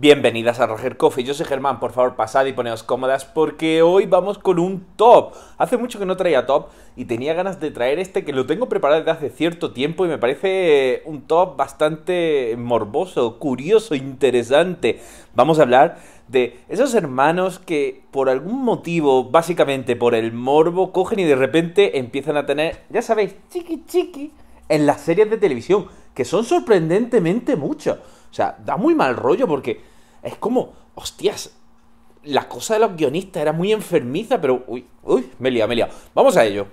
Bienvenidas a Roger Coffee, yo soy Germán, por favor pasad y poneos cómodas porque hoy vamos con un top. Hace mucho que no traía top y tenía ganas de traer este que lo tengo preparado desde hace cierto tiempo y me parece un top bastante morboso, curioso, interesante. Vamos a hablar de esos hermanos que por algún motivo, básicamente por el morbo, cogen y de repente empiezan a tener, ya sabéis, chiqui chiqui en las series de televisión, que son sorprendentemente muchos. O sea, da muy mal rollo porque es como, hostias, la cosa de los guionistas era muy enfermiza, pero... Uy, uy, me he liado, me he liado. Vamos a ello.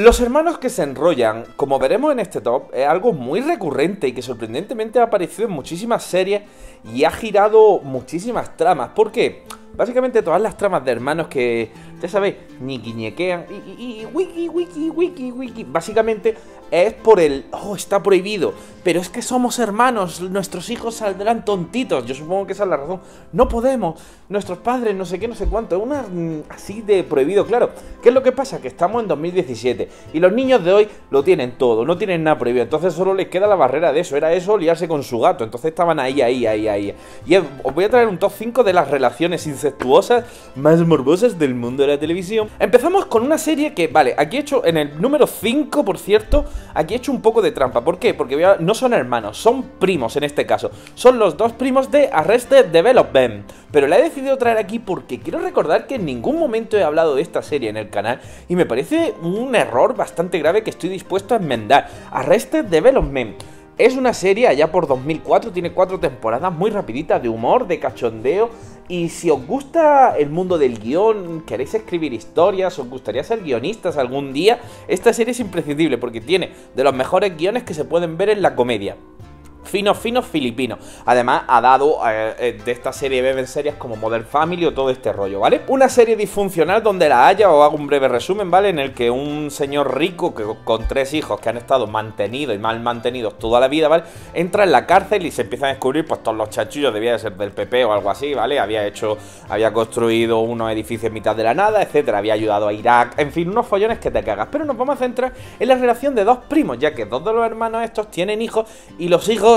Los hermanos que se enrollan, como veremos en este top, es algo muy recurrente y que sorprendentemente ha aparecido en muchísimas series y ha girado muchísimas tramas. ¿Por qué? Básicamente todas las tramas de hermanos que, ya sabéis, ñiquiñequean y, y, wiki, wiki, wiki, wiki. Básicamente es por el, oh, está prohibido, pero es que somos hermanos, nuestros hijos saldrán tontitos, yo supongo que esa es la razón, no podemos, nuestros padres, no sé qué, no sé cuánto, es una mm, así de prohibido, claro, ¿qué es lo que pasa? Que estamos en 2017 y los niños de hoy lo tienen todo, no tienen nada prohibido, entonces solo les queda la barrera de eso, era eso, liarse con su gato, entonces estaban ahí, ahí, ahí, ahí, y os voy a traer un top 5 de las relaciones incestuosas más morbosas del mundo de la televisión. Empezamos con una serie que, vale, aquí he hecho en el número 5, por cierto, Aquí he hecho un poco de trampa. ¿Por qué? Porque no son hermanos, son primos en este caso. Son los dos primos de Arrested Development. Pero la he decidido traer aquí porque quiero recordar que en ningún momento he hablado de esta serie en el canal y me parece un error bastante grave que estoy dispuesto a enmendar. Arrested Development. Es una serie allá por 2004, tiene cuatro temporadas muy rapiditas de humor, de cachondeo. Y si os gusta el mundo del guion, queréis escribir historias, os gustaría ser guionistas algún día, esta serie es imprescindible porque tiene de los mejores guiones que se pueden ver en la comedia finos, finos filipinos. Además, ha dado eh, eh, de esta serie beben series como Modern Family o todo este rollo, ¿vale? Una serie disfuncional donde la haya, o hago un breve resumen, ¿vale? En el que un señor rico que, con tres hijos que han estado mantenidos y mal mantenidos toda la vida, ¿vale? Entra en la cárcel y se empieza a descubrir, pues todos los chachullos, debía de ser del PP o algo así, ¿vale? Había hecho, había construido unos edificios en mitad de la nada, etcétera, había ayudado a Irak, en fin, unos follones que te cagas. Pero nos vamos a centrar en la relación de dos primos, ya que dos de los hermanos estos tienen hijos y los hijos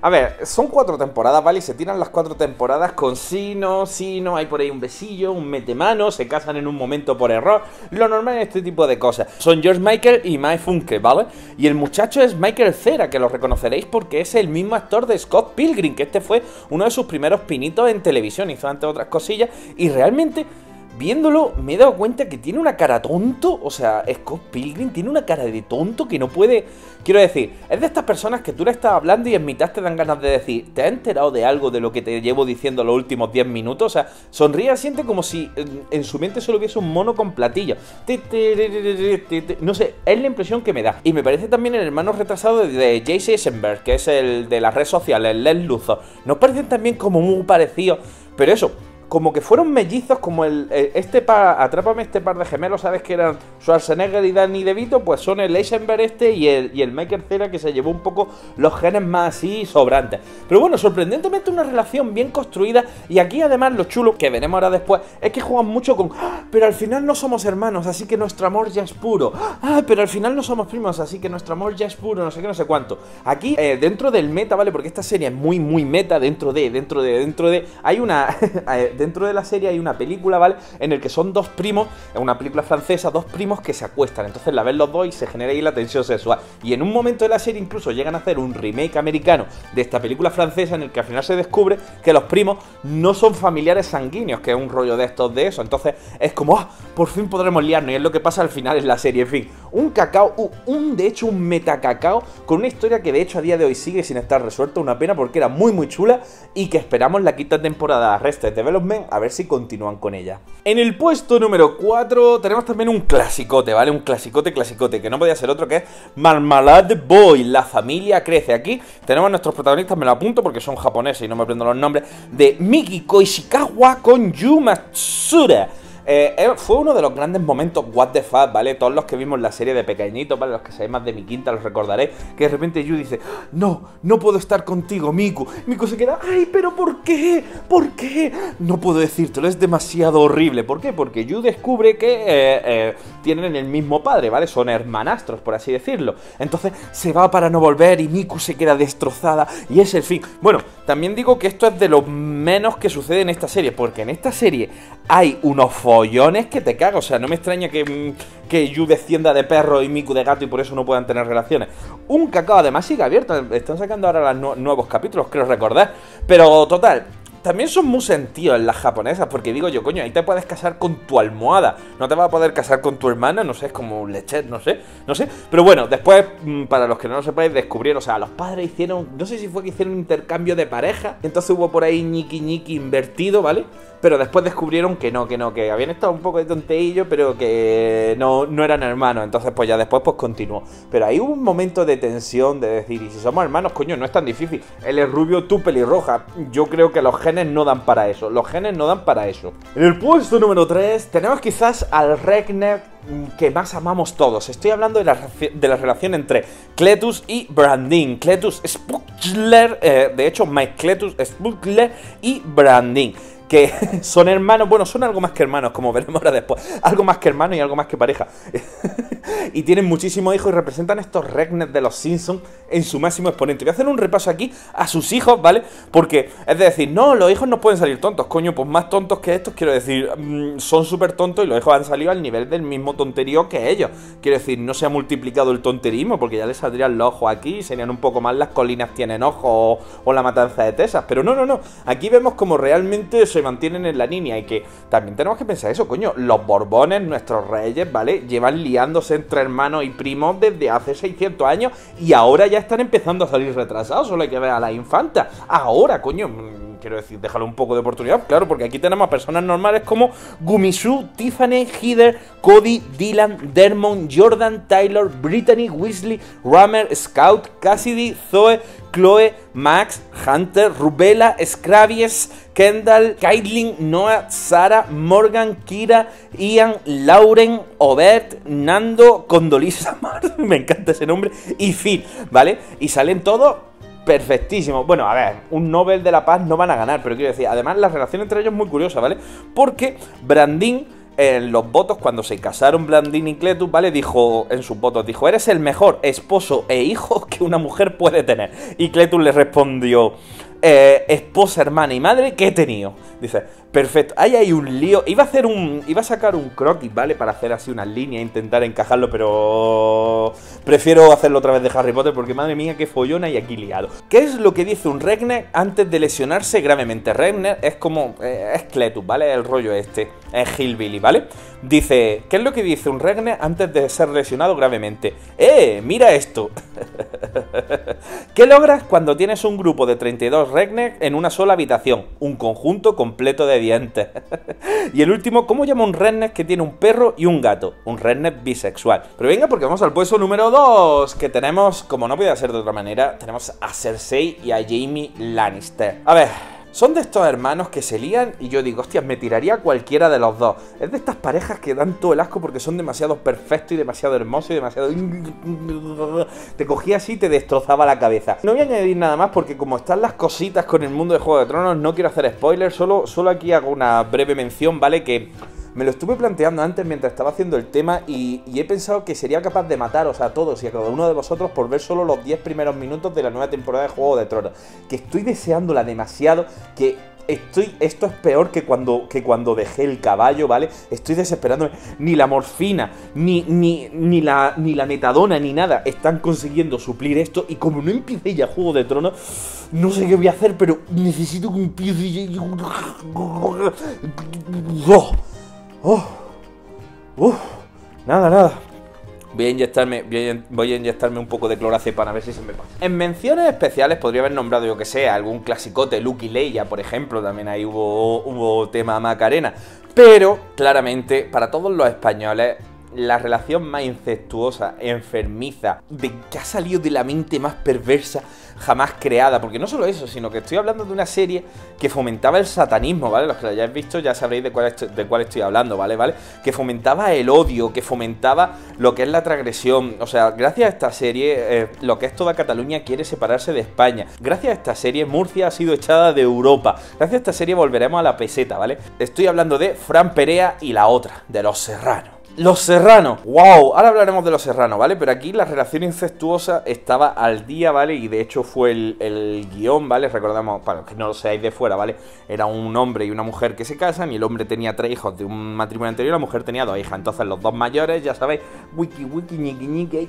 a ver, son cuatro temporadas, ¿vale? Y se tiran las cuatro temporadas con sí, no, sí, no, hay por ahí un besillo, un metemano, se casan en un momento por error. Lo normal en este tipo de cosas. Son George Michael y Mike Funke, ¿vale? Y el muchacho es Michael Cera, que lo reconoceréis porque es el mismo actor de Scott Pilgrim, que este fue uno de sus primeros pinitos en televisión, hizo antes otras cosillas, y realmente viéndolo me he dado cuenta que tiene una cara tonto. O sea, Scott Pilgrim tiene una cara de tonto que no puede. Quiero decir, es de estas personas que tú le estás hablando y en mitad te dan ganas de decir, ¿te has enterado de algo de lo que te llevo diciendo los últimos 10 minutos? O sea, sonríe, siente como si en, su mente solo hubiese un mono con platillo. No sé, es la impresión que me da. Y me parece también el hermano retrasado de J.C. Eisenberg, que es el de las redes sociales, el Les Luthor. Nos parecen también como muy parecidos. Pero eso, como que fueron mellizos, como el, este par, Atrápame este par de gemelos, ¿sabes que eran Schwarzenegger y Danny DeVito? Pues son el Eisenberg este y el, y el Maker Cera que se llevó un poco los genes más así sobrantes. Pero bueno, sorprendentemente una relación bien construida y aquí además lo chulo que veremos ahora después es que juegan mucho con, ¡Ah! pero al final no somos hermanos, así que nuestro amor ya es puro. Ah, pero al final no somos primos, así que nuestro amor ya es puro, no sé qué, no sé cuánto. Aquí, eh, dentro del meta, ¿vale? Porque esta serie es muy, muy meta, dentro de, dentro de, dentro de, hay una... Dentro de la serie hay una película, ¿vale? En el que son dos primos, es una película francesa, dos primos que se acuestan. Entonces la ven los dos y se genera ahí la tensión sexual. Y en un momento de la serie incluso llegan a hacer un remake americano de esta película francesa en el que al final se descubre que los primos no son familiares sanguíneos, que es un rollo de estos de eso. Entonces es como, ah, por fin podremos liarnos. Y es lo que pasa al final en la serie. En fin, un cacao, un de hecho un metacacao con una historia que de hecho a día de hoy sigue sin estar resuelta. Una pena porque era muy muy chula y que esperamos la quinta temporada de Arrested Development a ver si continúan con ella. En el puesto número 4 tenemos también un clasicote, ¿vale? Un clasicote, clasicote, que no podía ser otro que es Marmalade Boy, la familia crece. Aquí tenemos a nuestros protagonistas, me lo apunto porque son japoneses y no me aprendo los nombres, de Miki Koishikawa con Yuma Tsura. Eh, eh, fue uno de los grandes momentos what the fuck, ¿vale? Todos los que vimos la serie de pequeñitos, ¿vale? Los que sabéis más de mi quinta los recordaré. Que de repente Yu dice, no, no puedo estar contigo, Miku. Miku se queda, ay, pero ¿por qué? ¿Por qué? No puedo decírtelo, es demasiado horrible. ¿Por qué? Porque Yu descubre que eh, tienen el mismo padre, ¿vale? Son hermanastros, por así decirlo. Entonces se va para no volver y Miku se queda destrozada y es el fin. Bueno, también digo que esto es de lo menos que sucede en esta serie, porque en esta serie hay unos follones que te cago. O sea, no me extraña que, mm, que Yu descienda de perro y Miku de gato y por eso no puedan tener relaciones. Un cacao además sigue abierto. Están sacando ahora los nuevos capítulos, creo recordar. Pero total, también son muy sentidos las japonesas, porque digo yo, coño, ahí te puedes casar con tu almohada. No te vas a poder casar con tu hermana, no sé, es como un lechet, no sé, no sé. Pero bueno, después, mm, para los que no lo sepáis, descubrieron, o sea, los padres hicieron, no sé si fue que hicieron un intercambio de pareja. Entonces hubo por ahí ñiqui ñiqui invertido, ¿vale? Pero después descubrieron que no, que no, que habían estado un poco de tonteillo, pero que no, no eran hermanos. Entonces, pues ya después pues continuó. Pero ahí hubo un momento de tensión de decir, y si somos hermanos, coño, no es tan difícil. Él es rubio, tú pelirroja. Yo creo que los genes no dan para eso. Los genes no dan para eso. En el puesto número 3 tenemos quizás al Regner que más amamos todos. Estoy hablando de la, de la relación entre Cletus y Brandin. Cletus Sputler, eh, de hecho, Mike Cletus Sputler y Brandin que son hermanos, bueno, son algo más que hermanos, como veremos ahora después, algo más que hermanos y algo más que pareja. y tienen muchísimos hijos y representan estos regnes de los Simpsons en su máximo exponente. Voy a hacer un repaso aquí a sus hijos, ¿vale? Porque es decir, no, los hijos no pueden salir tontos, coño, pues más tontos que estos, quiero decir, mm, son súper tontos y los hijos han salido al nivel del mismo tonterío que ellos. Quiero decir, no se ha multiplicado el tonterismo, porque ya les saldrían los ojos aquí, serían un poco más las colinas tienen ojos o, o la matanza de Tesas, pero no, no, no, aquí vemos como realmente se mantienen en la línea y que también tenemos que pensar eso, coño, los Borbones, nuestros reyes, ¿vale? Llevan liándose entre hermanos y primos desde hace 600 años y ahora ya están empezando a salir retrasados, solo hay que ver a la infanta. Ahora, coño, mm, quiero decir, déjale un poco de oportunidad, claro, porque aquí tenemos a personas normales como Gumisu, Tiffany, Heather, Cody, Dylan, Dermon, Jordan, Tyler, Brittany, Weasley, Rammer, Scout, Cassidy, Zoe, Chloe, Max, Hunter, Rubella, Scravies, Kendall, Kaitlyn, Noah, Sara, Morgan, Kira, Ian, Lauren, Obert, Nando, Condolisa Mar, me encanta ese nombre, y Phil, ¿vale? Y salen todos perfectísimos. Bueno, a ver, un Nobel de la Paz no van a ganar, pero quiero decir, además la relación entre ellos es muy curiosa, ¿vale? Porque Brandin en los votos, cuando se casaron Blandín y Cletus, ¿vale? Dijo en sus votos, dijo, eres el mejor esposo e hijo que una mujer puede tener. Y Cletus le respondió, eh, esposa, hermana y madre que he tenido. Dice, perfecto. Ahí hay un lío. Iba a hacer un. Iba a sacar un croquis, ¿vale? Para hacer así una línea, intentar encajarlo, pero. Prefiero hacerlo otra vez de Harry Potter porque madre mía, qué follona y aquí liado. ¿Qué es lo que dice un Regner antes de lesionarse gravemente? Regner es como. Eh, es Cletus, ¿vale? El rollo este. Es Hillbilly, ¿vale? Dice. ¿Qué es lo que dice un Regner antes de ser lesionado gravemente? ¡Eh! Mira esto. ¿Qué logras cuando tienes un grupo de 32 Regner en una sola habitación? Un conjunto completo de dientes. y el último, ¿cómo llama un redneck que tiene un perro y un gato? Un redneck bisexual. Pero venga, porque vamos al puesto número 2, que tenemos, como no puede ser de otra manera, tenemos a Cersei y a Jamie Lannister. A ver, son de estos hermanos que se lían y yo digo, hostias, me tiraría cualquiera de los dos. Es de estas parejas que dan todo el asco porque son demasiado perfectos y demasiado hermosos y demasiado... Te cogía así y te destrozaba la cabeza. No voy a añadir nada más porque como están las cositas con el mundo de Juego de Tronos, no quiero hacer spoilers, solo, solo aquí hago una breve mención, ¿vale? Que me lo estuve planteando antes mientras estaba haciendo el tema y, he pensado que sería capaz de mataros a todos y a cada uno de vosotros por ver solo los 10 primeros minutos de la nueva temporada de Juego de Tronos. Que estoy deseándola demasiado, que estoy, esto es peor que cuando, que cuando dejé el caballo, ¿vale? Estoy desesperando. Ni la morfina, ni, ni, ni, la, ni la metadona, ni nada están consiguiendo suplir esto. Y como no empiece ya Juego de Tronos, no sé qué voy a hacer, pero necesito que empiece ya... Oh, ¡Uf! nada, nada. Voy a inyectarme, voy a, inyectarme un poco de clorazepam a ver si se me pasa. En menciones especiales podría haber nombrado, yo que sé, algún clasicote, Lucky Leia, por ejemplo, también ahí hubo, hubo tema Macarena. Pero, claramente, para todos los españoles, la relación más incestuosa, enfermiza, de que ha salido de la mente más perversa jamás creada. Porque no solo eso, sino que estoy hablando de una serie que fomentaba el satanismo, ¿vale? Los que lo hayáis visto ya sabréis de cuál, estoy, de cuál estoy hablando, ¿vale? ¿vale? Que fomentaba el odio, que fomentaba lo que es la transgresión. O sea, gracias a esta serie, eh, lo que es toda Cataluña quiere separarse de España. Gracias a esta serie, Murcia ha sido echada de Europa. Gracias a esta serie volveremos a la peseta, ¿vale? Estoy hablando de Fran Perea y la otra, de los serranos. Los Serranos, wow, ahora hablaremos de Los Serranos, ¿vale? Pero aquí la relación incestuosa estaba al día, ¿vale? Y de hecho fue el, guion, ¿vale? Recordamos, para los que no lo seáis de fuera, ¿vale? Era un hombre y una mujer que se casan y el hombre tenía tres hijos de un matrimonio anterior y la mujer tenía dos hijas. Entonces los dos mayores, ya sabéis, wiki wiki ñiqui ñiqui,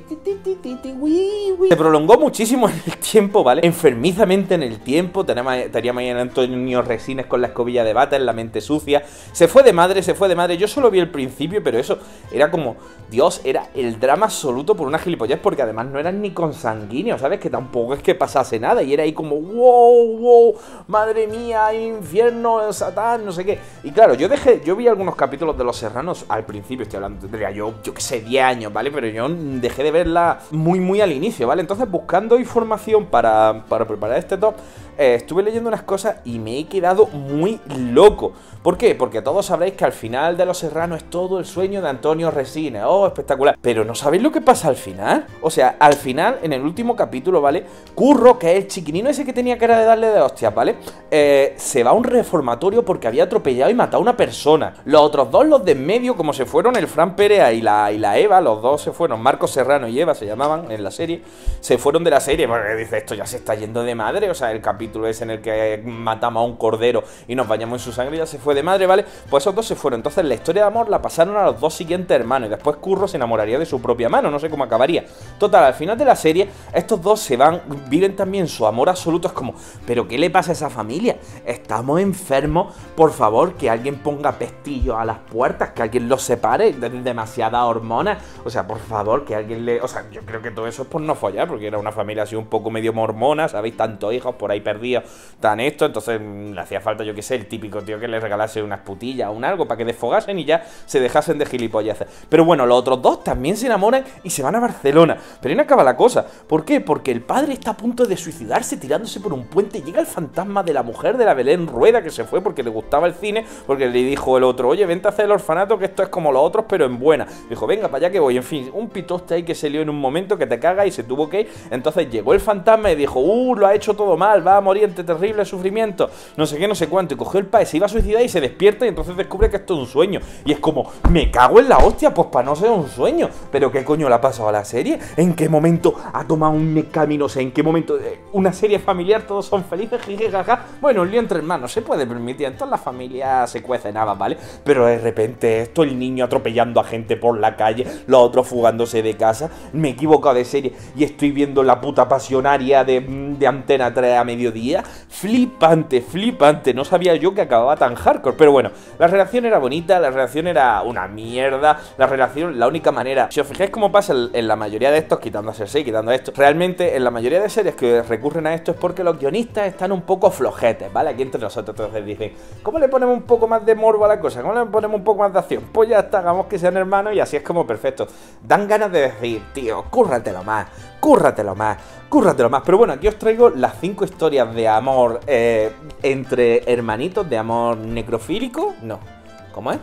se prolongó muchísimo en el tiempo, ¿vale? Enfermizamente en el tiempo, teníamos ahí a Antonio Resines con la escobilla de bata en la mente sucia. Se fue de madre, se fue de madre. Yo solo vi el principio, pero eso era como, Dios, era el drama absoluto por una gilipollez, porque además no eran ni consanguíneos, ¿sabes? Que tampoco es que pasase nada, y era ahí como, wow, wow, madre mía, infierno, satán, no sé qué. Y claro, yo dejé, yo vi algunos capítulos de Los Serranos al principio, estoy hablando, tendría yo, yo qué sé, 10 años, ¿vale? Pero yo dejé de verla muy, muy al inicio, ¿vale? Entonces, buscando información para, para preparar este top, eh, estuve leyendo unas cosas y me he quedado muy loco. ¿Por qué? Porque todos sabréis que al final de Los Serranos es todo el sueño de Antonio Resines. Oh, espectacular. Pero ¿no sabéis lo que pasa al final? O sea, al final, en el último capítulo, ¿vale? Curro, que es el chiquinino ese que tenía cara de darle de hostias, ¿vale? Eh, se va a un reformatorio porque había atropellado y matado a una persona. Los otros dos, los de en medio, como se fueron el Fran Perea y la, y la Eva, los dos se fueron, Marcos Serrano y Eva se llamaban en la serie, se fueron de la serie porque dice, esto ya se está yendo de madre, o sea, el capítulo es en el que matamos a un cordero y nos bañamos en su sangre, ya se fue de madre, ¿vale? Pues esos dos se fueron. Entonces la historia de amor la pasaron a los dos siguientes hermanos y después Curro se enamoraría de su propia mano, no sé cómo acabaría. Total, al final de la serie, estos dos se van, viven también su amor absoluto. Es como, ¿pero qué le pasa a esa familia? Estamos enfermos, por favor, que alguien ponga pestillo a las puertas, que alguien los separe, de demasiada hormona. O sea, por favor, que alguien le. O sea, yo creo que todo eso es por no follar, porque era una familia así un poco medio mormona, ¿sabéis? Tantos hijos por ahí perdidos, tan esto. Entonces mm, le hacía falta, yo qué sé, el típico tío que le regalase unas putillas o un algo para que desfogasen y ya se dejasen de Pero bueno, los otros dos también se enamoran y se van a Barcelona. Pero ahí no acaba la cosa. ¿Por qué? Porque el padre está a punto de suicidarse tirándose por un puente. Llega el fantasma de la mujer de la Belén Rueda que se fue porque le gustaba el cine, porque le dijo el otro, oye, vente a hacer el orfanato que esto es como los otros, pero en buena. Dijo, venga, para allá que voy. En fin, un pitoste ahí que se lió en un momento que te caga y se tuvo que ir. Entonces llegó el fantasma y dijo, uh, lo ha hecho todo mal, va a morir entre terrible sufrimiento, no sé qué, no sé cuánto. Y cogió el padre, se iba a suicidar y se despierta y entonces descubre que esto es un sueño. Y es como, me cago en la hostia, pues para no ser un sueño. Pero ¿qué coño le ha pasado a la serie? ¿En qué momento ha tomado un camino? O sea, ¿en qué momento eh, una serie familiar todos son felices? Jiji, jaja. Bueno, un lío entre hermanos se puede permitir. En todas las familias se cuece nada, ¿vale? Pero de repente esto, el niño atropellando a gente por la calle, los otros fugándose de casa. Me he equivocado de serie y estoy viendo la puta pasionaria de, de Antena 3 a mediodía. Flipante, flipante. No sabía yo que acababa tan hardcore. Pero bueno, la relación era bonita, la relación era una mierda. La relación, la única manera. Si os fijáis cómo pasa en la mayoría de estos, quitando a quitando esto, realmente en la mayoría de series que recurren a esto es porque los guionistas están un poco flojetes, ¿vale? Aquí entre nosotros entonces dicen, ¿cómo le ponemos un poco más de morbo a la cosa? ¿Cómo le ponemos un poco más de acción? Pues ya está, hagamos que sean hermanos y así es como perfecto. Dan ganas de decir, tío, cúrratelo más, cúrratelo más, cúrratelo más. Pero bueno, aquí os traigo las cinco historias de amor eh, entre hermanitos, de amor necrofílico. No, ¿cómo es?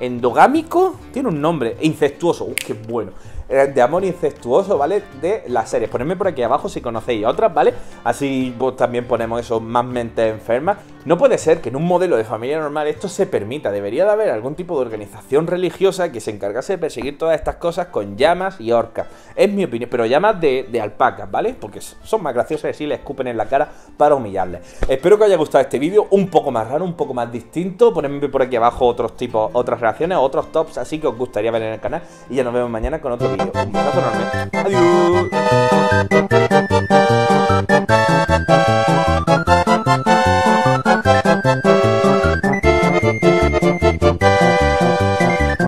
Endogámico, tiene un nombre, incestuoso, uh, qué bueno. Eh, de amor incestuoso, ¿vale? De las series. Ponedme por aquí abajo si conocéis otras, ¿vale? Así pues, también ponemos eso, más mentes enfermas. No puede ser que en un modelo de familia normal esto se permita. Debería de haber algún tipo de organización religiosa que se encargase de perseguir todas estas cosas con llamas y orcas. Es mi opinión, pero llamas de, alpacas, ¿vale? Porque son más graciosas y así le escupen en la cara para humillarles. Espero que os haya gustado este vídeo, un poco más raro, un poco más distinto. Ponedme por aquí abajo otros tipos, otras reacciones, otros tops así que os gustaría ver en el canal. Y ya nos vemos mañana con otro vídeo. Mario. Un abrazo enorme. Adiós.